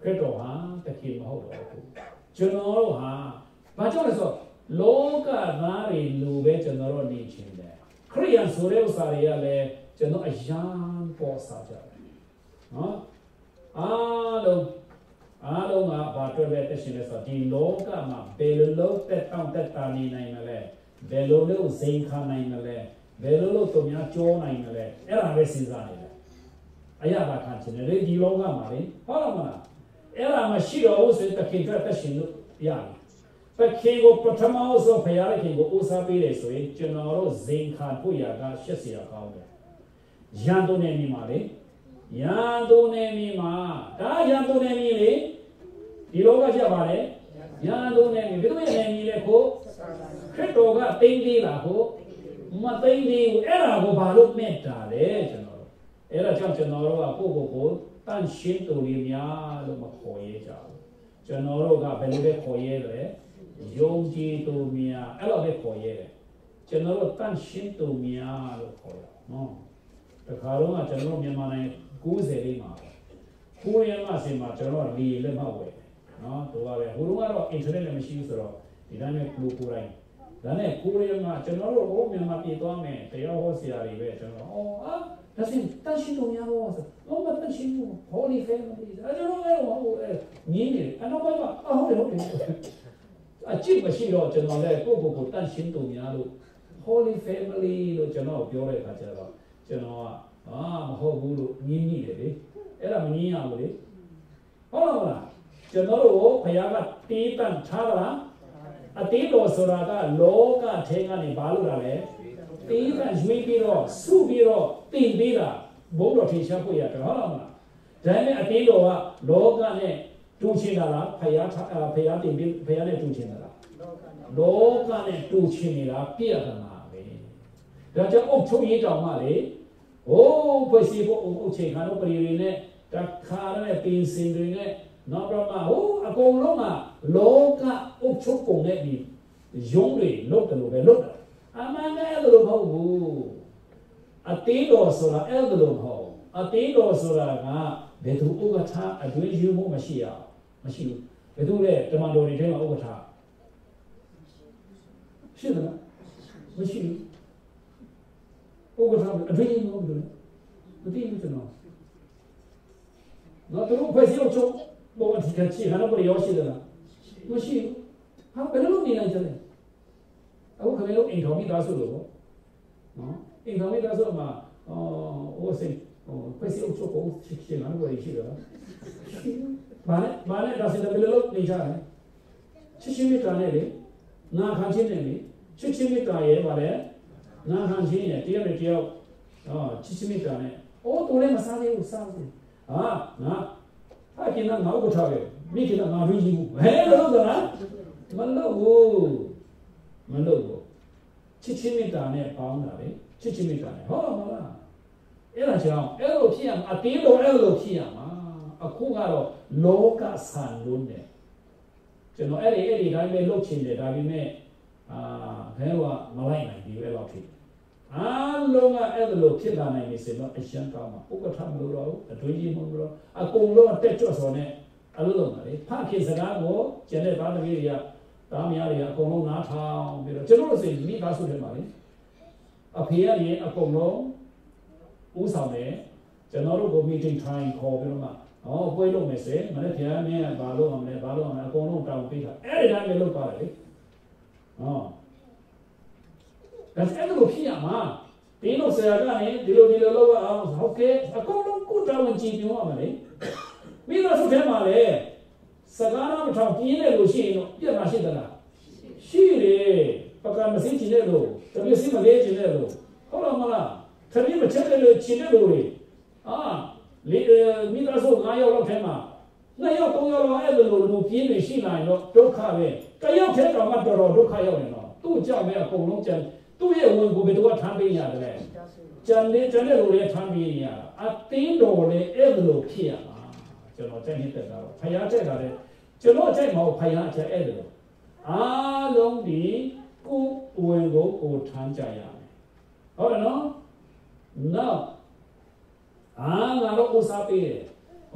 ခရစ်တော်ဟာတခင်မဟုတ်တော့ဘူးကျွန်တော်တို့ဟာဘာကြောင့်လဲဆိုတော့လောကသားတွေလိုပဲကျွန်တော်တို့နေချင်တယ် ခရိယန်ဆိုတဲ့ဥစ္စာတွေကလည်းကျွန်တော်အယံပေါ်စားကြတယ်နော်အားလုံးအားလုံးကဘာတွေ့လဲတရှင်လဲဆိုတော့ဒီလောကမှာဘယ်လိုလုပ်တဲ့တောင့်တက်တာနေနိုင်မလဲဘယ်လိုလုပ်စိန်ခါနိုင်မလဲဘယ်လိုလုပ်သူများကြောနိုင်မလဲအဲ့ဒါပဲစဉ်းစားနေတယ်အရာပါခံချင်တယ်ဒီလောကမှာလေဟုတ်လားမလားအဲ့ဒါမရှိတော့ဘူးဆိုရင်တခင်အတွက်တက်ရှင်လို့ရတယ် တခင်ကိုပထမဆုံးဖရာသခင်ကိုဦးစားပေးတယ်ဆိုရင်ကျွန်တော်တို့ဇင်ခံဖို့ရာကရှက်စရာကောင်းတယ်။ရန်တုန်နေမိမှာလေ။ရန်တုန်နေမိမှာဒါရန်တုန်နေမိလေဒီလောကချက်ပါလေ။ရန်တုန်နေမိဘယ်သူရဲ့နေမိလဲကိုခရစ်တော်ကတင်းသေးတာကိုမသိသေးဘူးအဲ့ဒါကိုဘာလို့မေ့တာလဲကျွန်တော်တို့အဲ့ဒါကြောင့်ကျွန်တော်တို့ကကိုယ့်ကိုယ်ကိုတန့်ရှင်းတူလေးများလို့မခေါ်ရကြဘူးကျွန်တော်တို့ကဘယ်လိုပဲခေါ်ရဲလဲ။ ယုံကြည်သူများအဲ့လိုပဲခေါ်ရဲတယ်ကျွန်တော်တို့တန့်ရှင်းသူများလို့ခေါ်ရနော်တခါတော့ကကျွန်တော်တို့မြန်မာနိုင်ငံ90လေးမှာကိုရီးယားမှာစင်မှာကျွန်တော်တို့လေလက်မှတ်ဝယ်နော်တို့ပါပဲဟိုတုန်းကတော့ internet လည်းမရှိဘူးဆိုတော့ဒီတိုင်းနဲ့ကိုကိုတိုင်းဒါနဲ့ကိုရီးယားမှာကျွန်တော်တို့ဟိုမြန်မာပြည်သွားမယ်တရားဟောဆရာတွေပဲကျွန်တော်အော်အာဒါစင်တန်ရှင်းတော်များဟောဆိုတော့မတန်ရှင်းဘူး holy family အဲကျွန်တော်လည်းဟောအဲညင်းနေအနောက်ဘက်ကအော်ဟုတ်တယ်ဟုတ်တယ် အချစ်မရှိတော့ကျွန်တော်လည်းကိုကိုကိုတန်ရှင်းတော်များလို့ holy family လို့ကျွန်တော်ပြောတဲ့အခါကျတော့ကျွန်တော်ကအာမဟုတ်ဘူးလို့ညင်းနေတယ်လေအဲ့ဒါမညင်းရဘူးလေဟုတ်လားမလားကျွန်တော်တို့ဘုရားကတီးတန့်ထားတာလားအတေးတော်ဆိုတာကလောကထဲကနေဘာလို့လာလဲတေးတန့်ရွေးပြီးတော့စုပြီးတော့တင်ပေးတာဘုန်းတော်ထင်ရှားဖို့ရတယ်ဟုတ်လားမလားဒါပေမဲ့အတေးတော်ကလောကနဲ့ တူချင်တာလားဖယားဖယားတင်ပြီးဖယားနဲ့တူချင်တာလားလောကနဲ့တူချင်နေတာပြည့်ရမှာပဲဒါကြောင့်အုတ်ချုပ်ရေးတောင်မှလေဟိုးဖွဲ့စီဖို့အုတ်ချိန်ခါတော့ပြည်တွေနဲ့တခါနဲ့ပင်စင်တွေနဲ့နောက်တော့မှဟိုးအကုန်လုံးကလောကအုတ်ချုပ်ကုန်တဲ့ဒီရုံးတွေလုတ်တယ်လို့ပဲလုတ်တာအမှန်ကအဲ့လိုမဟုတ်ဘူးအတေးတော်ဆိုတာအဲ့လိုမဟုတ်အတေးတော်ဆိုတာကဘယ်သူဥက္ကဋ္ဌအတွင်းယူမှုမရှိရ မရှိဘူးဘယ်သူလဲတမန်တော်တွေထဲမှာဥက္ကဋ္ဌရှိသလားမရှိဘူးဥက္ကဋ္ဌအတွင်းယူမှုဘယ်လိုလဲမသိဘူးကျွန်တော်တော့သူတို့ဖွဲ့စည်းချုပ်ဘောအထီးချီဟာတော့ရောရှိသလားမရှိဘူးဟာဘယ်လိုနေနိုင်ကြလဲအခုခင်ဗျားတို့အိမ်ထောင်မိသားစုလို့ပေါ့နော်အိမ်ထောင်မိသားစုမှာအော်ဟိုစိတ်ဟိုဖွဲ့စည်းချုပ်ကိုချစ်ချင်လာလို့ရရှိတယ် ဘာလဲဘာလဲဒါစတဲ့ဘယ်လိုလုပ်နေကြလဲချစ်ချင်းမိတာနဲ့လေငါခံချင်းနဲ့လေချစ်ချင်းမိတာရဲ့ဗါလဲငါခံချင်းရဲ့တရားနဲ့တရားအော်ချစ်ချင်းမိတာနဲ့အိုးတူလည်းမစားသေးဘူးစားသေးဟာငါဟာကျင်တော့ငါ့ကိုထားခဲ့မိခင်ကငါရင်းကြီးဘူးဟဲ့လို့လို့လားမလို့ဘူးမလို့ဘူးချစ်ချင်းမေတ္တာနဲ့ပေါင်းတာလေချစ်ချင်းမေတ္တာနဲ့ဟုတ်လားမလားအဲ့ဒါကြောင့်အဲ့လိုဖြစ်ရမှာအတင်းလိုအဲ့လိုဖြစ်ရမှာ အခုကတော့လောကဆန်လုံးတယ်ကျွန်တော်အဲ့ဒီအဲ့ဒီတိုင်းပဲလှုပ်ချင်တယ်ဒါပေမဲ့အာခဲကမလိုက်နိုင်ဘူးအဲ့လိုဖြစ်အားလုံးကအဲ့လိုဖြစ်လာနိုင်နေစေတော့အရှမ်းကောင်းမှာဥက္ကဋ္ဌမလို့တော့အတွင်းကြီးမလို့တော့အကုန်လုံးတက်ကြွစော်နဲ့အလုပ်လုပ်ပါလေဖခင်စကားကိုကျန်တဲ့သားသမီးတွေကတားမယားတွေကအကုန်လုံးနားထောင်ပြီးတော့ကျွန်တော်တို့စိတ်မိသားစုတွေမှာလေအဖေကနေအကုန်လုံးဦးဆောင်တယ်ကျွန်တော်တို့ကို meeting time ခေါ်ပြီးတော့မှ ဟောပွဲလုပ်မယ်စေမနေ့ပြန်မင်းကဘာလုပ်အောင်လဲဘာလုပ်အောင်လဲအကုန်လုံးတောင်းပေးတာအဲ့ဒီတိုင်းပဲလုပ်ပါတယ်လေဟောဒါအဲ့လိုဖြစ်ရမှာဒီလိုဆရာကနေဒီလိုဒီလိုလုပ်အောင်ဟုတ်ကဲ့အကုန်လုံးကိုတောင်းကြည့်ပြောရမှာလေမိသားစုထဲမှာလေစကားနာမထောင်ပြင်းတယ်လို့ရှိရင်တော့ပြတ်မှာရှိသလားရှိတယ်ပကံမစင်းချင်တယ်လို့တပြည့်စင်းမလေးချင်တယ်လို့ဟုတ်လားမလားတပြည့်မချက်တယ်လို့ချင်တယ်လို့လေအာလေ မိသားစု9ယောက်လောက်ထဲမှာနှစ်ယောက်သုံးယောက်လောက်အဲ့လိုလူပြင်းနေရှိနိုင်တော့ဒုက္ခပဲတယောက်ထဲတော့မှတော်တော်ဒုက္ခရောက်နေတော့သူ့ကြောင့်ပဲအကုန်လုံးကြံသူ့ရဲ့ဝင်ကိုဘယ်တော့ထမ်းပေးရတယ်လဲကြံနေကြံတဲ့လူတွေထမ်းပေးရတာအတင်းတော်လေအဲ့လိုဖြစ်ရမှာကျွန်တော်ကြိုက်နေတဲ့ကတော့ဖယားကြိုက်တာလေကျွန်တော်ကြိုက်မှာဖယားကြိုက်အဲ့လိုအားလုံးဒီကိုဝင်ကိုကိုထမ်းကြရမယ်ဟုတ်တယ်နော်နောက် အာငါတို့ဥစားပေးတယ်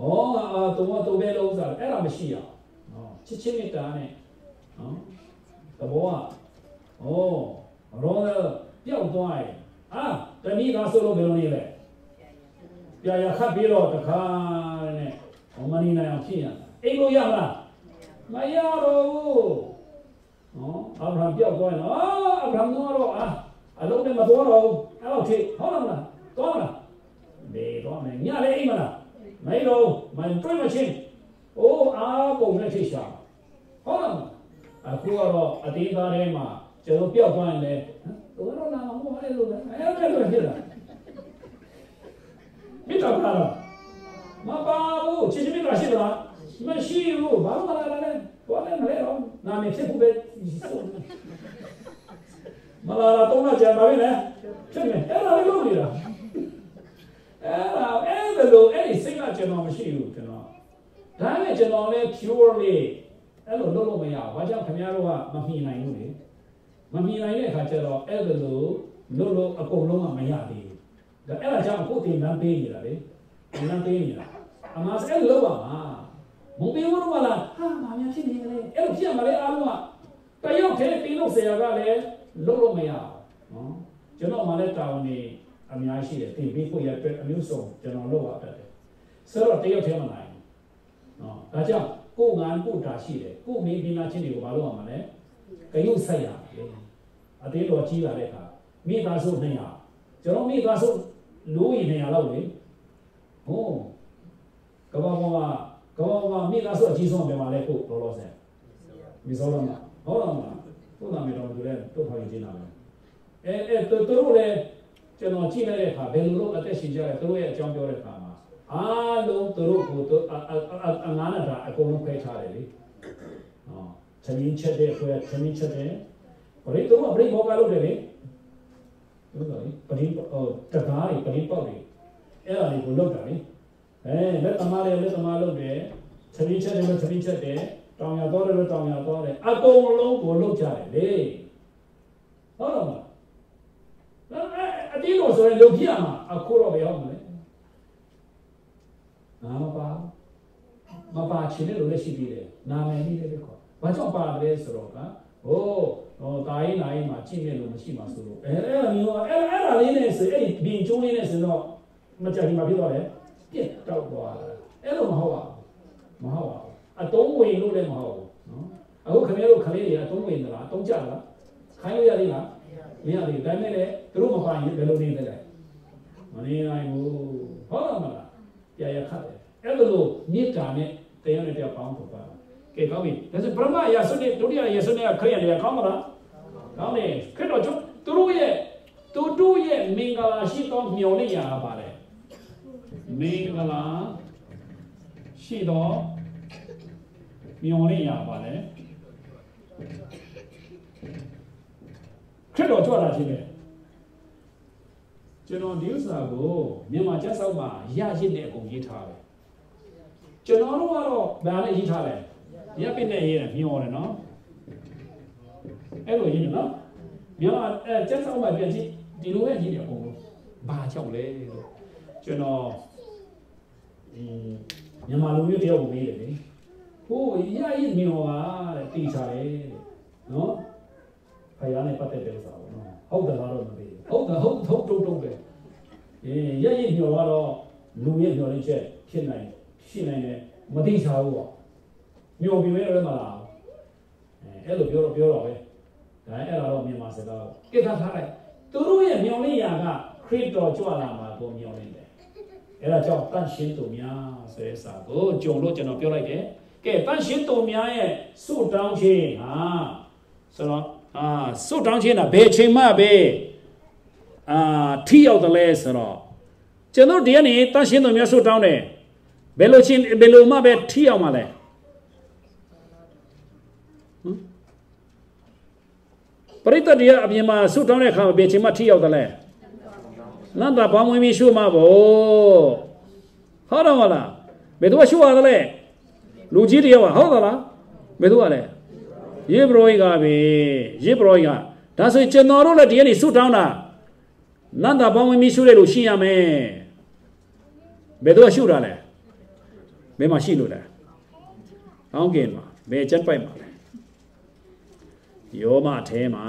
ဩငါအာတုံးတော့ပဲလို့ဥစားအဲ့ဒါမရှိရအောင်ချစ်ချင်းမေတ္တာနဲ့နော်သဘောကဩရောပျောက်သွားရင်အာတမိသားဆိုလို့ဘယ်လိုနေလဲပြရခတ်ပြီးတော့တခါနဲ့မနေနိုင်အောင်ဖြစ်ရအိမ်လို့ရမလားမရတော့ဘူးနော်အာဗြဟံပျောက်သွားရင်အာအာဗြဟံတော့အာအလုံးနဲ့မသွားတော့ဘူးအဲ့လိုဖြစ်ဟုတ်လားမလားသွားမ လေတော့မယ်ညလည်းအိမ်မလားမအိမ်တော့မန်တွေ့မချင်းအိုးအာပုံနဲ့ထိရှာဟုတ်လားအခုကတော့အသေးသားထဲမှာကျွန်တော်ပျောက်သွားရင်လည်းဟိုတော့လာဟိုအဲ့လိုပဲအဲ့လိုပဲဖြစ်တာမိတ္တာပါလားမပါဘူးချစ်ချစ်မိတ္တာရှိလားမရှိဘူးဘာမှမလာလည်းဘာလည်းမလဲတော့နာမည်ဖြစ်ဖို့ပဲမလာတော့တော့ကြာပါပြီလေဖြစ်မယ်အဲ့ဒါလည်းလုပ်နေတာ အဲ့ဒါအဲ့ဒါလို့အဲ့ဒီစိတ်ကကျွန်တော်မရှိဘူးကျွန်တော်ဒါနဲ့ကျွန်တော်လည်း purely အဲ့လိုလုပ်လို့မရဘူးဘာကြောင့်ခင်ဗျားတို့ကမမှီနိုင်ဘူးလေမမှီနိုင်တဲ့အခါကျတော့အဲ့ဒါလို့လို့လို့အကုန်လုံးကမရသေးဘူးဒါအဲ့ဒါကြောင့်အခုတင်တန်းပေးနေတာလေတင်တန်းပေးနေတာအမှားအဲ့လိုလုပ်ပါမှာမပေးဘူးတော့မလားဟာမများဖြစ်နေတယ်အဲ့လိုဖြစ်မှာလေအားလုံးကတယောက်တည်းပြီးလို့ဆရာကလည်းလုပ်လို့မရဘူးနော်ကျွန်တော်မှလည်းတာဝန်နေ အများရှိတယ်တင်ပေးဖို့ရအတွက်အမျိုးစုံကျွန်တော်လုပ်ရတတ်တယ်ဆိုတော့တယောက်တည်းမနိုင်ဘူးနော်ဒါကြောင့်ကိုယ်ငါကိုယ်တာရှိတယ်ကိုယ်မင်းပင်နာချင်းတွေကိုမလုပ်ရမှာလဲကရုဆက်ရအသေးတော်ကြီးလာတဲ့အခါမိသားစု200ကျွန်တော်မိသားစုလူကြီး200လောက်လေဟိုးကဘာပေါ်မှာကဘာပေါ်မှာမိသားစုအကြီးဆုံးပြန်มาလဲကိုလောလောဆယ်မိစောလုံးမှာဟုတ်လားမလားကိုနာမည်တော်သူလည်းတို့ဖိုင်ကျင်းတာပဲအဲအဲသူတို့လည်း ကျွန်တော်ကြည့်လိုက်တဲ့အခါဘယ်လိုလုပ်အသက်ရှင်ကြလဲသူတို့ရဲ့အကြောင်းပြောတဲ့အခါမှာအားလုံးသူတို့ကိုသူအငားနဲ့အကုန်လုံးဖိတ်ထားတယ်လေဟောသမင်းချက်တဲ့ခွဲသမင်းချက်တဲ့ဘယ်တော့မှဘယ်ဘောကလုပ်တယ်လေဟုတ်တယ်ပရင်းဟိုတကားတွေပရင်းပေါက်တွေအဲ့ဒါတွေကိုလုပ်တာလေအဲလက်သမားတွေလက်သမားလုပ်တယ်သမင်းချက်တယ်သမင်းချက်တယ်တောင်ရသွားတယ်တောင်ရသွားတယ်အကုန်လုံးကိုလုပ်ကြတယ်လေဟုတ်တော့မလား အတင်းလို့ဆိုရင်လုပ်ပြရမှာအခုတော့ဘယ်ရောက်မလဲနာမပါမပါချင်တဲ့လူလည်းရှိသေးတယ်နာမည်နည်းလည်းခေါ်ဘာကြောင့်ပါတယ်ဆိုတော့ကဟိုဟောတာရင်နာရင်မှာကြည့်နေလို့မရှိမှာဆိုလို့အဲအဲ့လိုမျိုးအဲ့အဲ့ဒါလေးနဲ့ဆိုအဲ့ဒီဘင်ကျိုးလေးနဲ့ဆိုတော့မကြခင်မှာဖြစ်သွားတယ်ပြက်တောက်သွားတယ်အဲ့လိုမဟုတ်ပါဘူးမဟုတ်ပါဘူးအတုံးဝင်လို့လည်းမဟုတ်ဘူးနော်အခုခင်ဗျားတို့ခလေးတွေအတုံးဝင်သလားအတုံးကြလားခိုင်းလို့ရသေးလား မရသေးဘူးဒါပေမဲ့လည်းသူတို့မပိုင်ရင်ဘယ်လိုနေသလဲမနေနိုင်ဘူးဟုတ်လားမလားပြရခတ်တယ်အဲ့လိုမြစ်တာနဲ့တရားနဲ့တရားပေါင်းဖို့ပါကဲကောင်းပြီဒါဆိုပရမယာဆုနဲ့ဒုတိယယာဆုနဲ့ခရိယတွေကကောင်းမလားကောင်းတယ်ခရစ်တော်ကျသူတို့ရဲ့သူတို့ရဲ့မင်္ဂလာရှိသောမျှော်လင့်ရာပါလေမင်္ဂလာရှိသောမျှော်လင့်ရာပါလေ ခရစ်တော်ကြွလာခြင်းလေကျွန်တော်ဒီဥစ္စာကိုမြန်မာကျက်ဆောက်မှာရရစ်တဲ့အကုန်ရေးထားတယ်ကျွန်တော်တို့ကတော့ဗာနဲ့ရေးထားတယ်ရပ်ပစ်နဲ့ရေးတယ်မျောတယ်နော်အဲ့လိုရေးတယ်နော်မြန်မာအဲကျက်ဆောက်မှာပြန်ကြည့်ဒီလိုပဲရေးတယ်အကုန်လုံးဘာကြောင့်လဲလို့ကျွန်တော်အင်းမြန်မာလူမျိုးတယောက်ကိုမေးတယ်လေဟိုရရစ်မျောပါတဲ့တီချာတယ်တဲ့နော် ဖယားနဲ့ပတ်သက်တဲ့ဥစ္စာပေါ့နော်ဟုတ်တယ်လားတော့မသိဘူးဟုတ်တယ်ဟုတ်ဟုတ်တုံတုံပဲအေးရရစ်မျောကတော့လူရဲ့မျောလေးချက်ဖြစ်နိုင်ရှိနိုင်တယ်မသိချဘူးပေါ့မျောပြီးမဲလည်းမလားအဲအဲ့လိုပြောတော့ပြောတော့ပဲဒါအဲ့ဒါတော့မြန်မာစကားကိစ္စထားလိုက်သူတို့ရဲ့မျောလေးရာကခရစ်တော်ကြွလာမှာကိုမျောလေးတယ်အဲ့ဒါကြောင့်တန့်ရှင်းသူများဆိုတဲ့စာကိုကြုံလို့ကျွန်တော်ပြောလိုက်တယ်ကဲတန့်ရှင်းသူများရဲ့ဆုတောင်းခြင်းဟာဆိုတော့ အာဆုတောင်းခြင်းကဘယ်အချိန်မှပဲအာထိရောက်တယ်လဲဆိုတော့ကျွန်တော်ဒီကနေ့တန့်ရှင်းသူများဆုတောင်းတယ်ဘယ်လိုချင်းဘယ်လိုမှပဲထိအောင်မလဲပရိသတ်တွေကအပြင်မှာဆုတောင်းတဲ့အခါမှာဘယ်ချိန်မှထိရောက်တယ်လဲနန္တာဘောင်းဝင်ပြီးရှုမှာဗောဟုတ်တော့မလားဘယ်သူကရှုရတယ်လဲလူကြီးတယောက်ကဟုတ်သလားဘယ်သူကလဲ ယေဘရောဟိကပဲယေဘရောဟိကဒါဆိုကျွန်တော်တို့လည်းဒီကနေ့ဆုတောင်းတာနန္တာဘောင်းဝင်ပြီးရှုတဲ့လူရှင်းရမယ်ဘယ်သူကရှုတာလဲဘယ်မှာရှိလို့လဲကောင်းကင်မှာဘယ်ချက်ပိုက်မှာလဲယောမအထဲမှာ